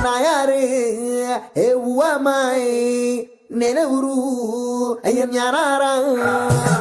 Na nayare ewa mai nene uru ayem nyarara. Ah.